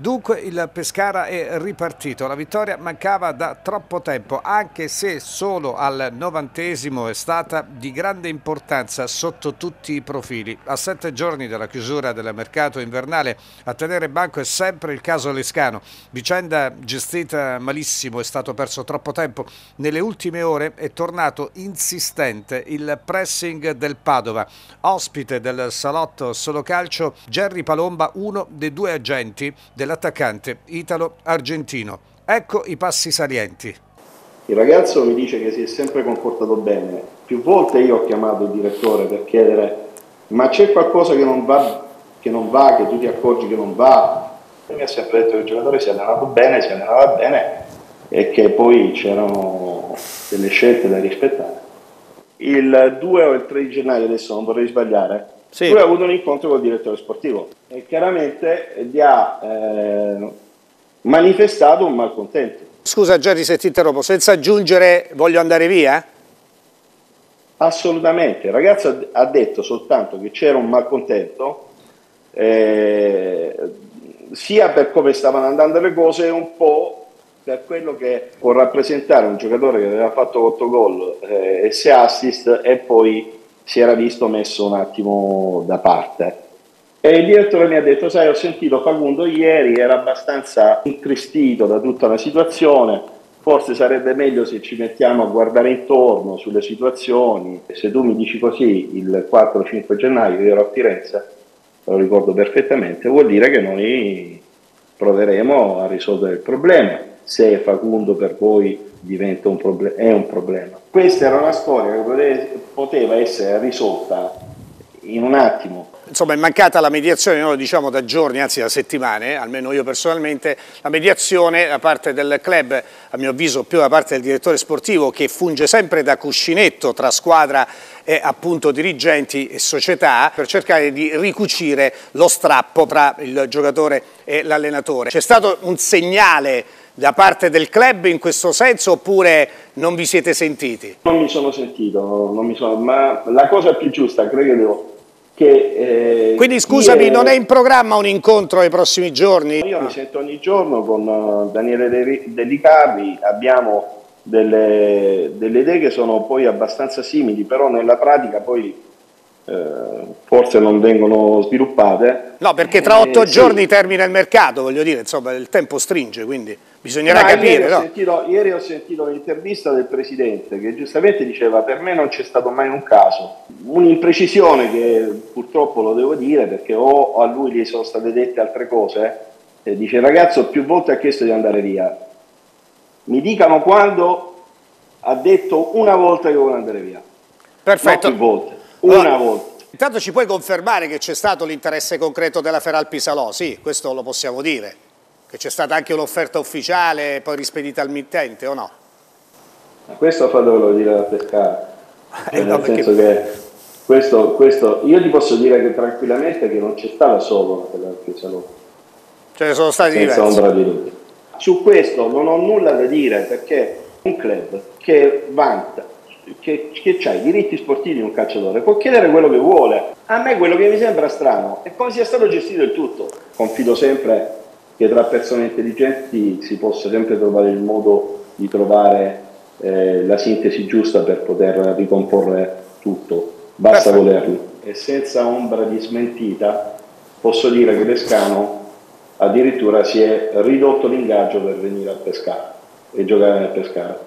Dunque il Pescara è ripartito, la vittoria mancava da troppo tempo, anche se solo al novantesimo è stata di grande importanza sotto tutti i profili. A sette giorni dalla chiusura del mercato invernale a tenere banco è sempre il caso Lescano. Vicenda gestita malissimo, è stato perso troppo tempo. Nelle ultime ore è tornato insistente il pressing del Padova. Ospite del salotto solo calcio, Gerry Palomba, uno dei due agenti del dell'attaccante italo-argentino. Ecco i passi salienti. Il ragazzo mi dice che si è sempre comportato bene. Più volte io ho chiamato il direttore per chiedere ma c'è qualcosa che non va, che, non va, che tu ti accorgi che non va? Mi ha sempre detto che il giocatore si è allenato bene, si allenava bene e che poi c'erano delle scelte da rispettare. Il 2 o il 3 di gennaio, adesso non vorrei sbagliare, sì. Lui ha avuto un incontro col direttore sportivo e chiaramente gli ha eh, manifestato un malcontento. Scusa Gerry se ti interrompo, senza aggiungere voglio andare via? Assolutamente, il ragazzo ha detto soltanto che c'era un malcontento eh, sia per come stavano andando le cose un po' per quello che può rappresentare un giocatore che aveva fatto 8 gol eh, e 6 assist e poi si era visto messo un attimo da parte. E il direttore mi ha detto, sai, ho sentito Facundo ieri, era abbastanza intristito da tutta la situazione, forse sarebbe meglio se ci mettiamo a guardare intorno sulle situazioni. Se tu mi dici così il 4-5 gennaio io ero a Firenze, lo ricordo perfettamente, vuol dire che noi proveremo a risolvere il problema. Se Facundo per voi diventa un problem- è un problema. Questa era una storia che poteva essere risolta in un attimo. Insomma è mancata la mediazione, noi lo diciamo da giorni, anzi da settimane, almeno io personalmente, la mediazione da parte del club, a mio avviso più da parte del direttore sportivo che funge sempre da cuscinetto tra squadra e appunto dirigenti e società per cercare di ricucire lo strappo tra il giocatore e l'allenatore. C'è stato un segnale da parte del club in questo senso oppure non vi siete sentiti? Non mi sono sentito, non mi sono, ma la cosa più giusta credo che... Eh, Quindi scusami, è... non è in programma un incontro nei prossimi giorni? Io mi sento ogni giorno con uh, Daniele De Riccardi, abbiamo delle, delle idee che sono poi abbastanza simili, però nella pratica poi eh, forse non vengono sviluppate. No, perché tra otto eh, giorni sì. termina il mercato, voglio dire, insomma, il tempo stringe, quindi bisognerà no, capire. Ieri, no? ho sentito, ieri ho sentito l'intervista del Presidente che giustamente diceva per me non c'è stato mai un caso. Un'imprecisione che purtroppo lo devo dire perché o a lui gli sono state dette altre cose, eh, dice il ragazzo più volte ha chiesto di andare via. Mi dicano quando ha detto una volta che vuole andare via. Perfetto. Non più volte. Una allora, volta. Intanto ci puoi confermare che c'è stato l'interesse concreto della Feralpi Salò? Sì, questo lo possiamo dire. Che c'è stata anche un'offerta ufficiale poi rispedita al mittente o no? Questo fatelo dire da pescare. Eh, no, nel perché... senso che questo, questo, io ti posso dire che tranquillamente che non c'è stata solo la Feralpi Salò. Ce ne sono stati senza diversi. ombra di dubbio. Su questo non ho nulla da dire perché un club che vanta che, che ha i diritti sportivi di un calciatore può chiedere quello che vuole. A me quello che mi sembra strano è come sia stato gestito il tutto. Confido sempre che tra persone intelligenti si possa sempre trovare il modo di trovare eh, la sintesi giusta per poter ricomporre tutto. Basta Perfetto. volerlo. E senza ombra di smentita posso dire che Pescano addirittura si è ridotto l'ingaggio per venire a pescare e giocare nel pescare.